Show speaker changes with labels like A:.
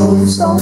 A: suis un